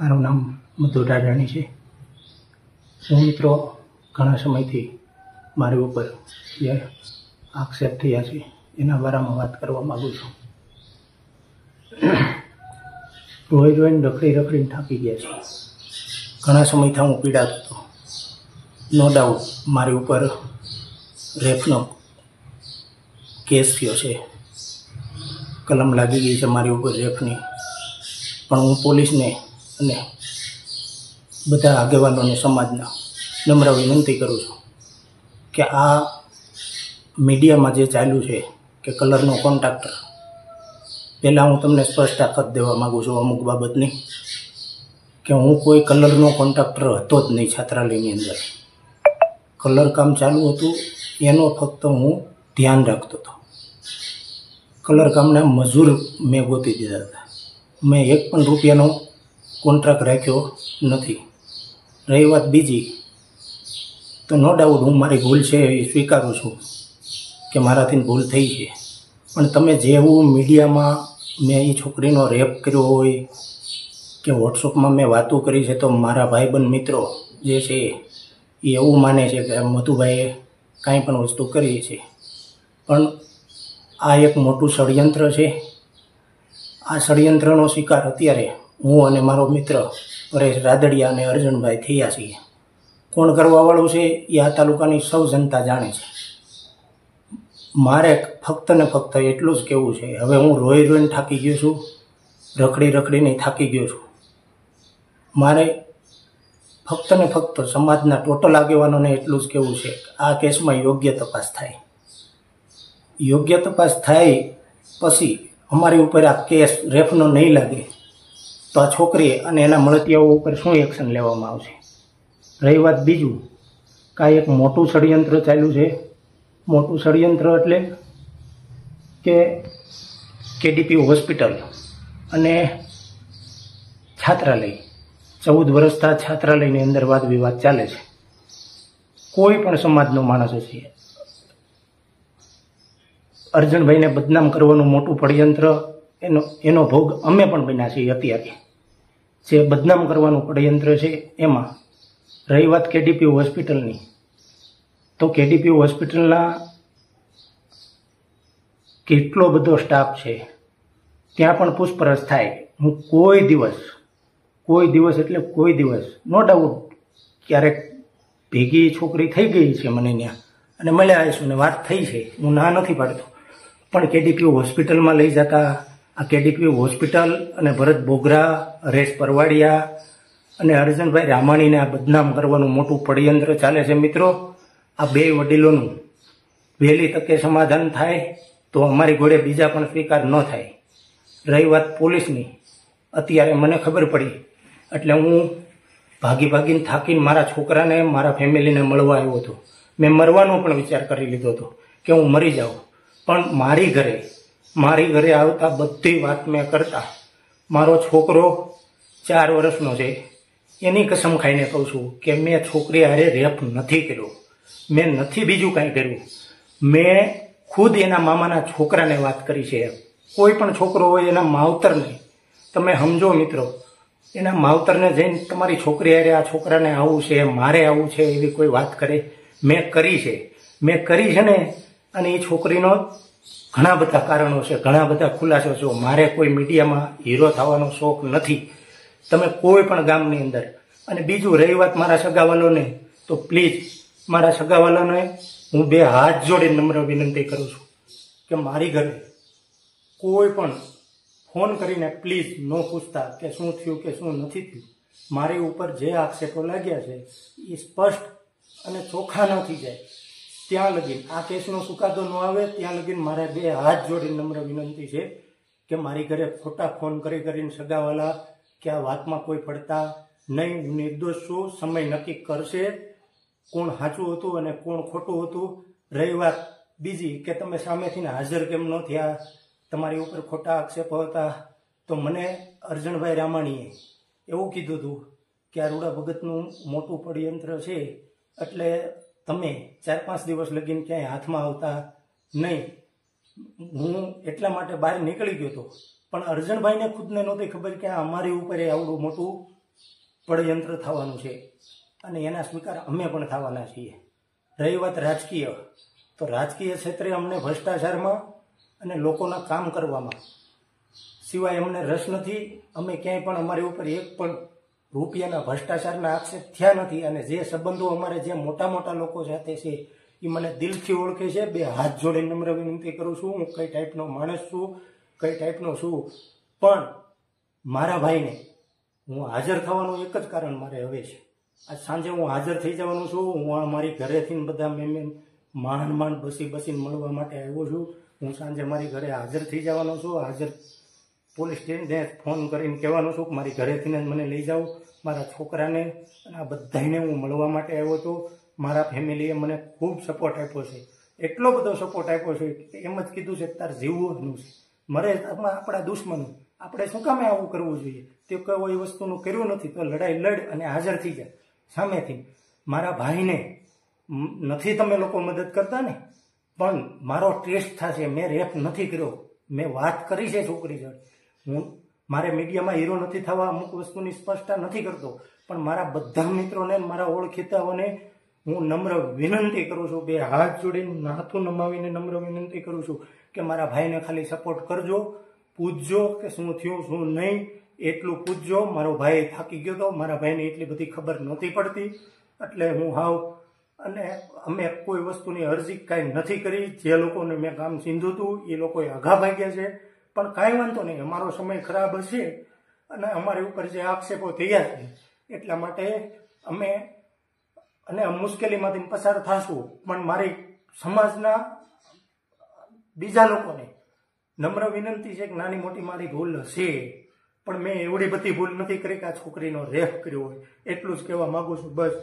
મારું નામ મધુ રાજાણી છે. હું મિત્રો, ઘણા સમયથી મારી ઉપર જે આક્ષેપ થયા છે, એના બારામાં વાત કરવા માગું છું. રોઈ રોઈને રખડી રખડીને થાકી ગયા છે. ઘણા સમયથી હું પીડાતો હતો. નો ડાઉટ મારી ઉપર રેફનો કેસ થયો છે. કલમ લાગી ગઈ છે મારી ઉપર રેફની પણ હું પોલીસને અને બધા આગેવાનોને સમાજના નમ્ર વિનંતી કરું છું કે આ મીડિયામાં જે ચાલ્યું છે કે કલરનો કોન્ટ્રાક્ટર પહેલાં હું તમને સ્પષ્ટ આફત દેવા માગું છું અમુક બાબતની, કે હું કોઈ કલરનો કોન્ટ્રાક્ટર હતો જ નહીં છાત્રાલયની અંદર. કલર કામ ચાલુ હતું, એનો ફક્ત હું ધ્યાન રાખતો હતો. કલર કામના મજૂર મેં ગોતી દીધા હતા. મેં એક પણ રૂપિયાનો કોન્ટ્રાક્ટ રાખ્યો નથી. રહી વાત બીજી, તો નો ડાઉટ હું મારી ભૂલ છે એ સ્વીકારું છું કે મારાથી ભૂલ થઈ છે. પણ તમે જેવું મીડિયામાં મેં એ છોકરીનો રેપ કર્યો હોય કે વોટ્સઅપમાં મેં વાતો કરી છે તો મારા ભાઈબંધ મિત્રો જે છે એ એવું માને છે કે મધુભાઈએ કાંઈ પણ વસ્તુ કરી છે. પણ આ એક મોટું ષડયંત્ર છે. આ ષડયંત્રનો શિકાર અત્યારે હું અને મારો મિત્ર પરેશ રાદડિયા અને અર્જુનભાઈ થયા છીએ. કોણ કરવાવાળું છે એ આ તાલુકાની સૌ જનતા જાણે છે. મારે ફક્ત ને ફક્ત એટલું જ કહેવું છે, હવે હું રોઈ રોઈને થાકી ગયો છું, રખડી રખડીને થાકી ગયો છું. મારે ફક્ત ને ફક્ત સમાજના ટોટલ આગેવાનોને એટલું જ કહેવું છે આ કેસમાં યોગ્ય તપાસ થાય. યોગ્ય તપાસ થાય પછી અમારી ઉપર આ કેસ રેફનો નહીં લાગે. તો આ છોકરી અને એના મળતિયાઓ ઉપર શું એક્શન લેવામાં આવશે? રહી વાત બીજું. કાંઈ એક મોટું ષડયંત્ર ચાલ્યું છે. મોટું ષડયંત્ર એટલે કે કેડીપી હોસ્પિટલ અને છાત્રાલય. ચૌદ વર્ષથી છાત્રાલયની અંદર વાદ વિવાદ ચાલે છે. કોઈ પણ સમાજનો માણસ હશે. અર્જુનભાઈને બદનામ કરવાનું મોટું ષડયંત્ર એનો એનો ભોગ અમે પણ બન્યા છીએ અત્યારે. જે બદનામ કરવાનું ષડયંત્ર છે, એમાં રહી વાત કેડીપી હોસ્પિટલની. તો કેડીપી હોસ્પિટલના કેટલો બધો સ્ટાફ છે, ત્યાં પણ પૂછપરછ થાય. હું કોઈ દિવસ કોઈ દિવસ એટલે કોઈ દિવસ, નો ડાઉટ ક્યારેક ભેગી છોકરી થઈ ગઈ છે મને ત્યાં. અને મળ્યા આવીશું ને વાત થઈ છે, હું ના નથી પાડતો. પણ કેડીપી હોસ્પિટલમાં લઈ જતા આ કેડીપી હોસ્પિટલ અને ભરત બોગરા, હરેશ પરવાડિયા અને અર્જુનભાઈ રામાણીને આ બદનામ કરવાનું મોટું પડયંત્ર ચાલે છે મિત્રો. આ બે વડીલોનું વહેલી તકે સમાધાન થાય તો અમારી ઘોડે બીજા પણ સ્વીકાર ન થાય. રહી વાત પોલીસની. અત્યારે મને ખબર પડી. એટલે હું ભાગી ભાગીને થાકીને મારા છોકરાને, મારા ફેમિલીને મળવા આવ્યો હતો. મેં મરવાનો પણ વિચાર કરી લીધો હતો કે હું મરી જાઉં. પણ મારી ઘરે મારી ઘરે આવતા બધી વાત મેં કરતા, મારો છોકરો ચાર વર્ષનો છે, એની કસમ ખાઈને કહું છું કે મેં છોકરી હારે રેપ નથી કર્યો. મેં નથી બીજું કાંઈ કર્યું. મેં ખુદ એના મામાના છોકરાને વાત કરી છે. કોઈ પણ છોકરો હોય એના માવતરને, તમે સમજો મિત્રો, એના માવતરને જઈને તમારી છોકરી હારે આ છોકરાને આવું છે, મારે આવું છે એવી કોઈ વાત કરે. મેં કરી છે. મેં કરી છે ને, અને એ છોકરીનો ઘણા બધા કારણો છે, ઘણા બધા ખુલાસો છે. મારે કોઈ મીડિયામાં હીરો થવાનો શોખ નથી. તમે કોઈ પણ ગામની અંદર. અને બીજું, રહી વાત મારા સગાવાલોને, તો પ્લીઝ, મારા સગાવાલાને હું બે હાથ જોડી નમ્ર વિનંતી કરું છું કે મારી ઘરે કોઈ પણ ફોન કરીને પ્લીઝ ન પૂછતા કે શું થયું કે શું નથી થયું. મારી ઉપર જે આક્ષેપો લાગ્યા છે, એ સ્પષ્ટ અને ચોખ્ખા ન થઈ જાય. ત્યાં લગીન. આ કેસનો ચુકાદો ન આવે ત્યાં લગીન મારે બે હાથ જોડી નમ્ર વિનંતી છે કે મારી ઘરે ખોટા ફોન કરી કરીને સગાવાલા કે આ વાતમાં કોઈ પડતા નહીં, હું નિર્દોષ છું, સમય નક્કી કરશે. કોણ સાચું હતું અને કોણ ખોટું હતું? રહી વાત બીજી કે તમે સામેથી હાજર કેમ ન થયા? તમારી ઉપર ખોટા આક્ષેપો હતા. તો મને અર્જણભાઈ રામાણીએ એવું કીધું હતું કે આ રૂડા ભગતનું મોટું પડયંત્ર છે. એટલે તમે ચાર પાંચ દિવસ લગીને ક્યાંય હાથમાં આવતા નહીં. હું એટલા માટે બહાર નીકળી ગયો હતો. પણ અર્જણભાઈને ખુદને નહોતી ખબર કે અમારી ઉપર એ આવડું મોટું પડયંત્ર થવાનું છે. અને એના સ્વીકાર અમે પણ થવાના છીએ. રહી વાત રાજકીય. તો રાજકીય ક્ષેત્રે અમને ભ્રષ્ટાચારમાં અને લોકોના કામ કરવામાં સિવાય અમને રસ નથી. અમે ક્યાંય પણ અમારી ઉપર એક પણ રૂપિયાના ભ્રષ્ટાચારના આક્ષેપ થયા નથી અને જે સંબંધો અમારે જે મોટા મોટા લોકો સાથે છે એ મને દિલથી ઓળખે છે. બે હાથ જોડે નમ્ર વિનંતી કરું છું, હું કઈ ટાઈપનો માણસ છું, કઈ ટાઈપનો છું, પણ મારા ભાઈને હું હાજર થવાનું એક જ કારણ મારે હવે છે. આજ સાંજે હું હાજર થઈ જવાનું છું, હું મારી ઘરેથી બધા મેમેન માંડ માંડ બસી બસીને મળવા માટે આવ્યો છું. હું સાંજે મારી ઘરે હાજર થઈ જવાનો છું, હાજર પોલીસ સ્ટેશને ફોન કરીને કહેવાનું છું કે મારી ઘરેથી જ મને લઈ જાઓ. મારા છોકરાને અને આ બધાને હું મળવા માટે આવ્યો હતો મારા ફેમિલીએ મને ખૂબ સપોર્ટ આપ્યો છે. એટલો બધો સપોર્ટ આપ્યો છે એમ જ કીધું છે તાર જીવવાનું છે. મરે આપણા દુશ્મનો. આપણે શું કામે આવું કરવું જોઈએ? તે કોઈ વસ્તુનું કર્યું નથી તો લડાઈ લડ અને હાજર થઈ જાય સામેથી મારા ભાઈને નથી તમે લોકો મદદ કરતા ને? પણ મારો ટેસ્ટ થશે. મેં રેપ નથી કર્યો. મેં વાત કરી છે છોકરી જોડે. હું મારે મીડિયામાં હીરો નથી થવા અમુક વસ્તુની સ્પષ્ટતા નથી કરતો, પણ મારા બધા મિત્રોને મારા ઓળખીતાઓને હું નમ્ર વિનંતી કરું છું બે હાથ જોડીને નાથું નમાવીને નમ્ર વિનંતી કરું છું કે મારા ભાઈને ખાલી સપોર્ટ કરજો, પૂછજો કે શું થયું, શું નહીં, એટલું પૂછજો. મારો ભાઈ થાકી ગયો હતો મારા ભાઈને એટલી બધી ખબર નહોતી પડતી, એટલે હું હાવ અને અમે કોઈ વસ્તુની અરજી કાંઈ નથી કરી. જે લોકોને મેં કામ સીંધું હતું, એ લોકોએ આઘા ભાગ્યા છે. પણ કાંઈ વાંધો નહીં, અમારો સમય ખરાબ હશે અને અમારી ઉપર જે આક્ષેપો થયા છે, એટલા માટે અમે અને મુશ્કેલીમાંથી પસાર થશું. પણ મારી સમાજના બીજા લોકોને નમ્ર વિનંતી છે કે નાની મોટી મારી ભૂલ હશે, પણ મેં એવડી બધી ભૂલ નથી કરી કે આ છોકરીનો રેફ કર્યો હોય, એટલું જ કહેવા માંગુ છું, બસ.